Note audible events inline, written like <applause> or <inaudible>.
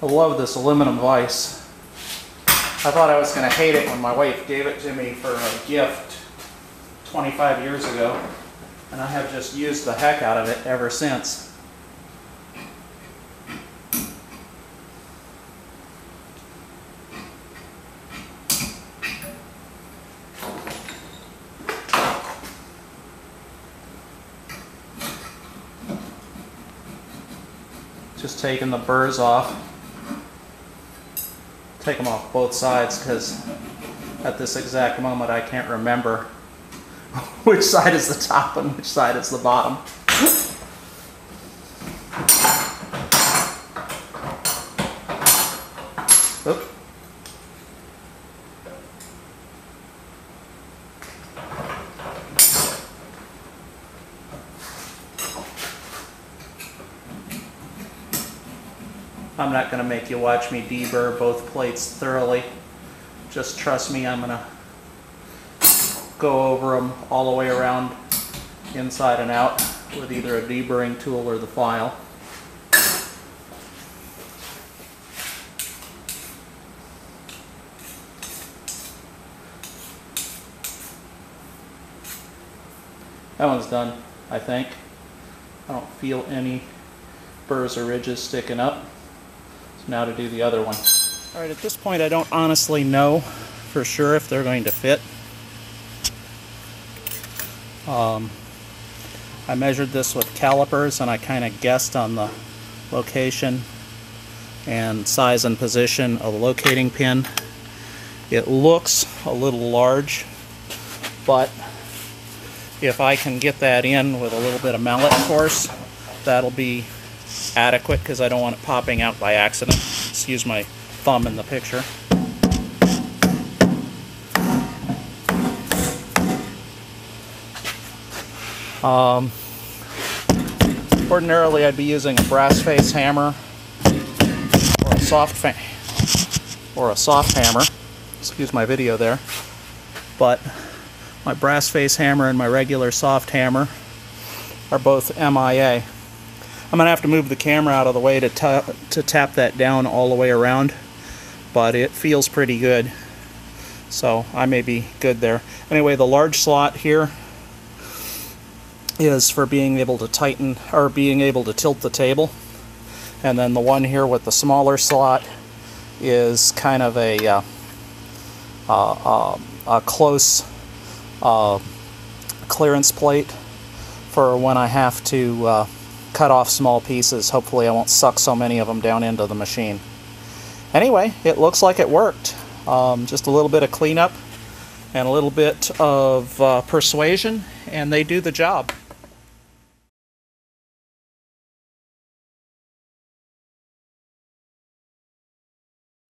I love this aluminum vise. I thought I was going to hate it when my wife gave it to me for a gift 25 years ago, and I have just used the heck out of it ever since. Just taking the burrs off. Take them off both sides because at this exact moment I can't remember <laughs> which side is the top and which side is the bottom. I'm not going to make you watch me deburr both plates thoroughly. Just trust me, I'm going to go over them all the way around, inside and out, with either a deburring tool or the file. That one's done, I think. I don't feel any burrs or ridges sticking up. Now to do the other one. All right, at this point I don't honestly know for sure if they're going to fit. Um, I measured this with calipers and I kind of guessed on the location and size and position of the locating pin. It looks a little large, but if I can get that in with a little bit of mallet force, that'll be adequate because I don't want it popping out by accident. Excuse my thumb in the picture. Um, ordinarily I'd be using a brass face hammer or a soft or a soft hammer. Excuse my video there. But my brass face hammer and my regular soft hammer are both MIA. I'm to have to move the camera out of the way to, to tap that down all the way around, but it feels pretty good. So I may be good there. Anyway, the large slot here is for being able to tighten or being able to tilt the table. And then the one here with the smaller slot is kind of a, uh, uh, uh, a close uh, clearance plate for when I have to uh, cut off small pieces. Hopefully I won't suck so many of them down into the machine. Anyway, it looks like it worked. Um, just a little bit of cleanup and a little bit of uh, persuasion and they do the job.